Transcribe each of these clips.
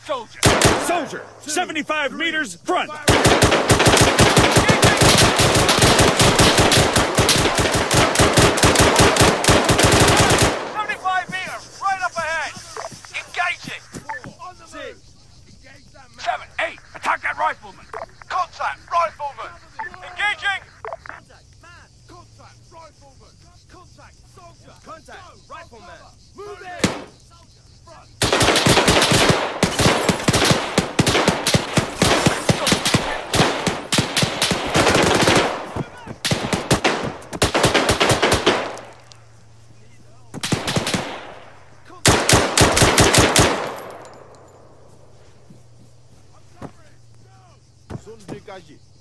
Soldier. Soldier, 75 meters front. causa disso.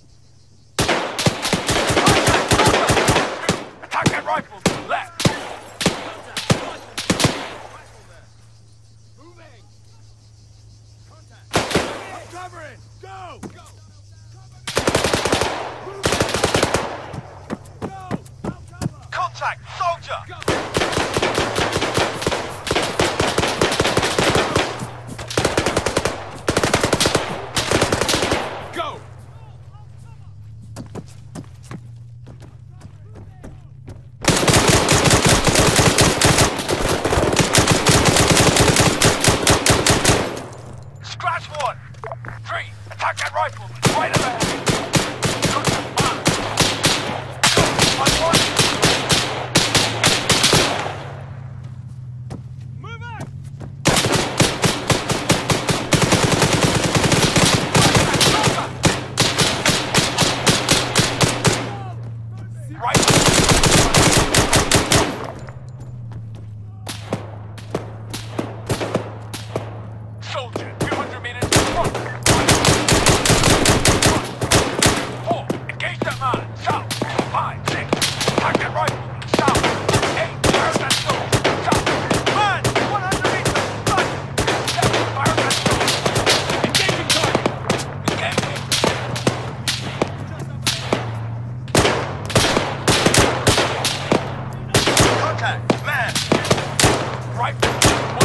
Right.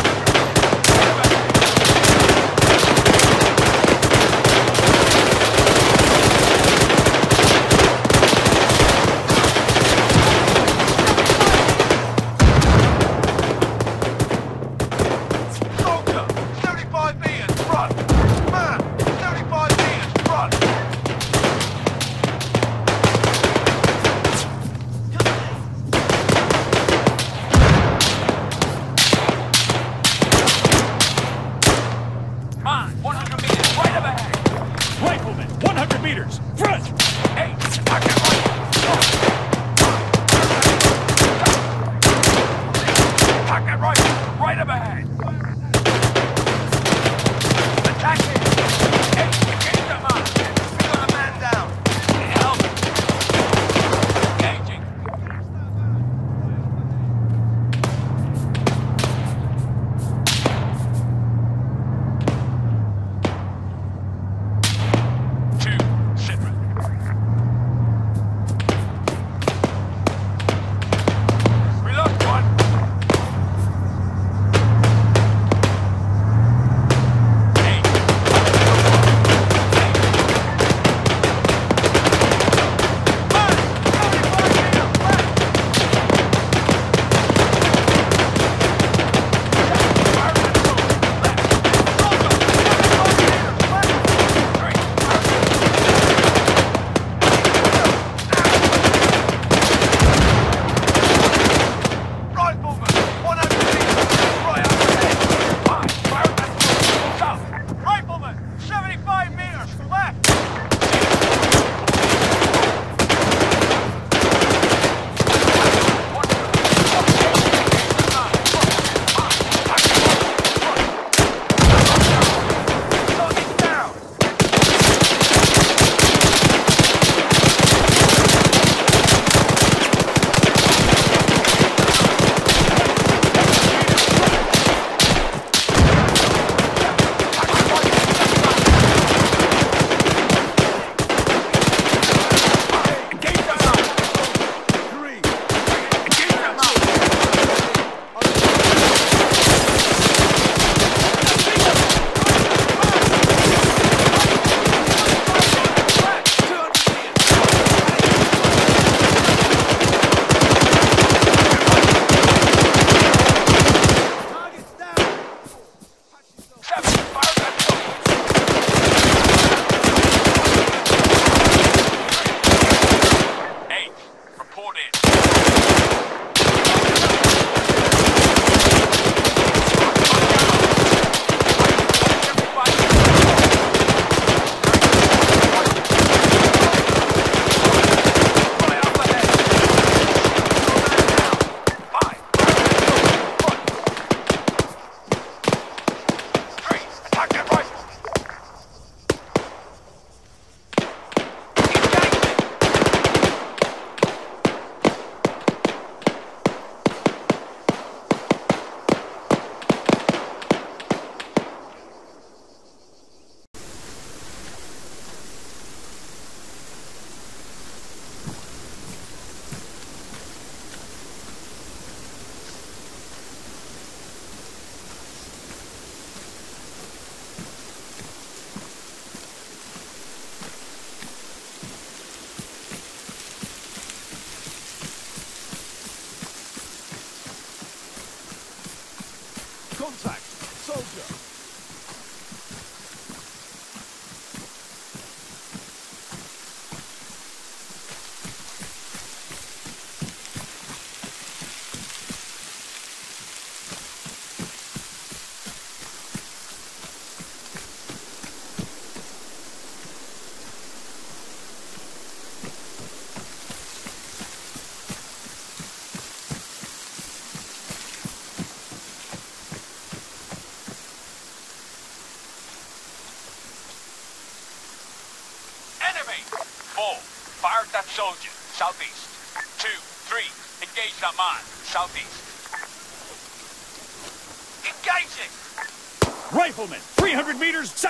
meters. Front! Hey, I can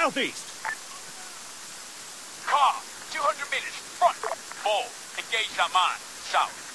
southeast. Car, 200 meters, front. Ball, engage that man, south.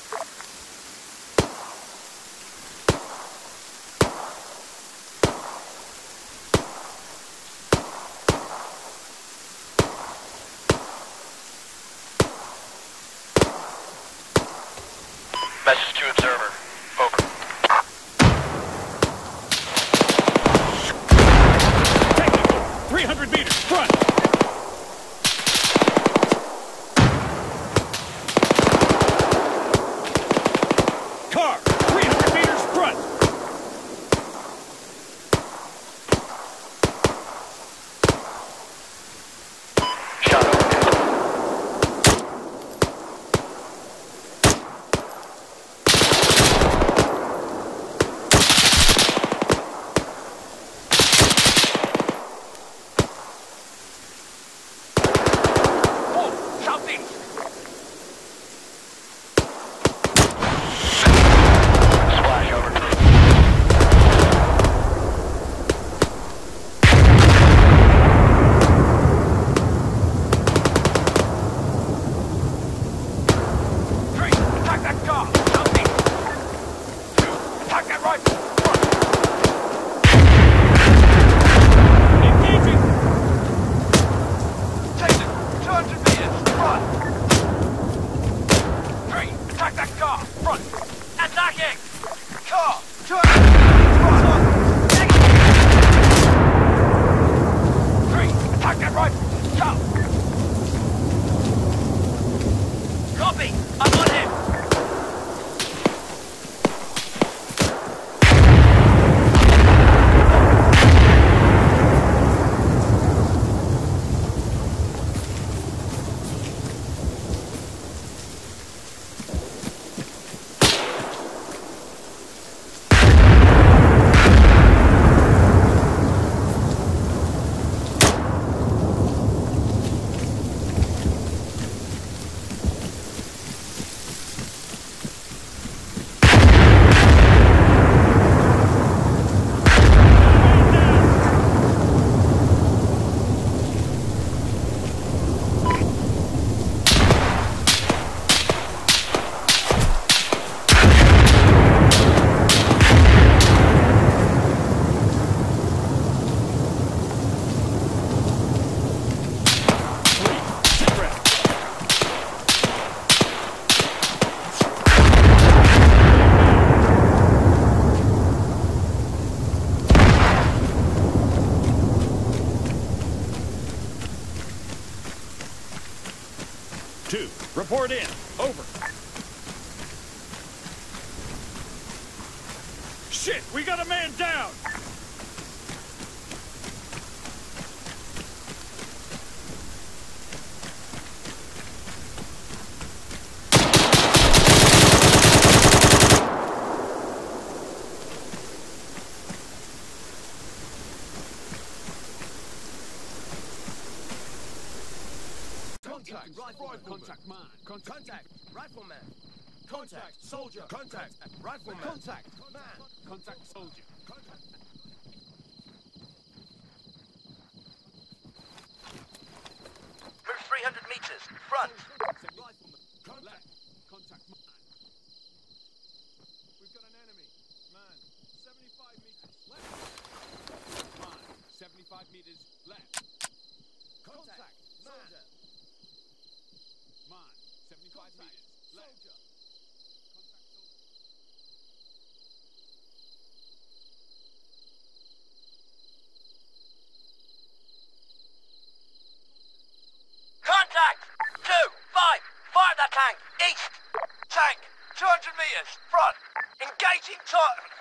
two. Report in. Over. Shit, we got a man down! Rifleman. Contact, soldier. Contact, rifleman. Contact, man. Contact, soldier. Contact. Move 300 meters, front. Contact, contact, man. We've got an enemy, man. 75 meters, left. Man, 75 meters, left. Contact, contact man. Soldier. Man, 75 contact. meters. Soldier. Contact soldier. Two, five, fire that tank, east! Tank, 200 meters, front, engaging target!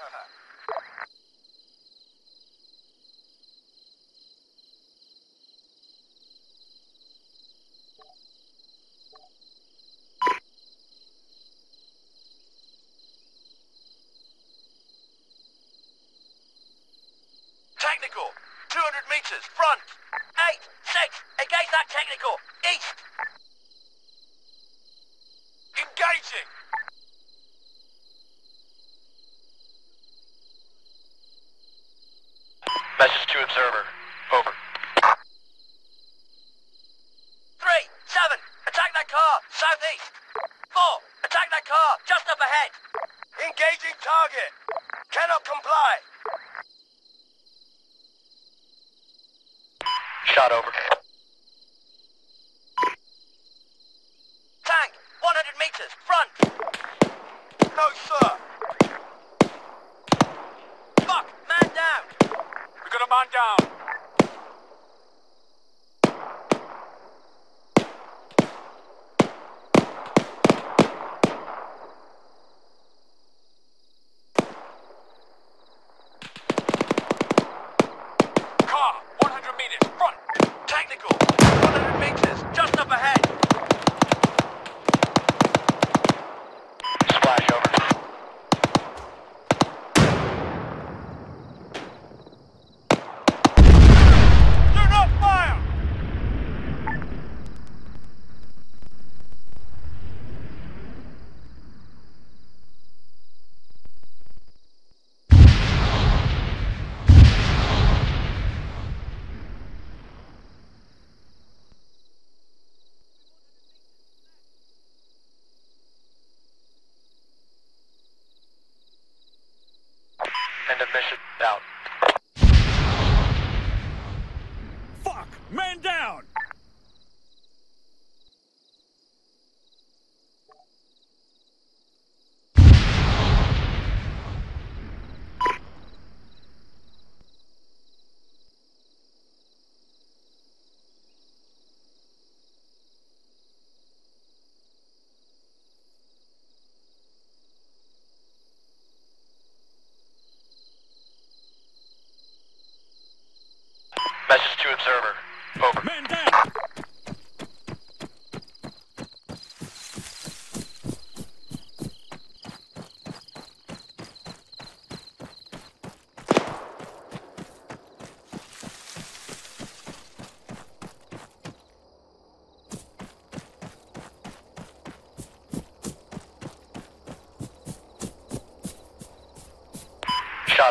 Engaging! Message to observer.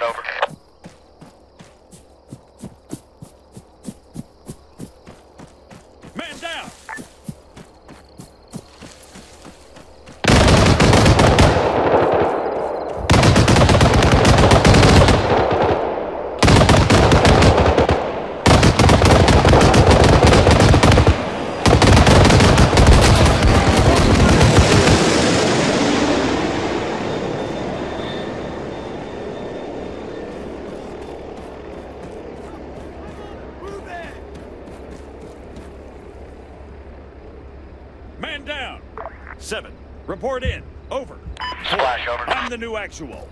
over. 7. Report in. Over. Flash over. I'm the new actual.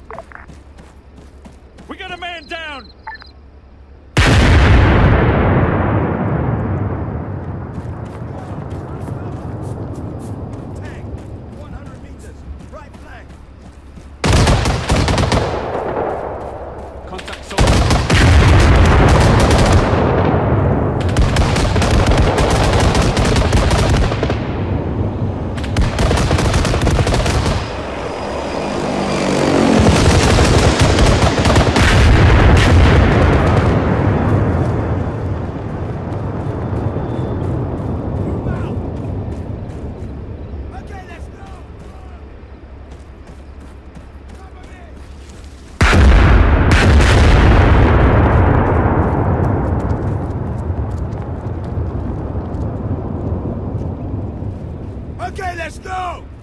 Okay, let's go!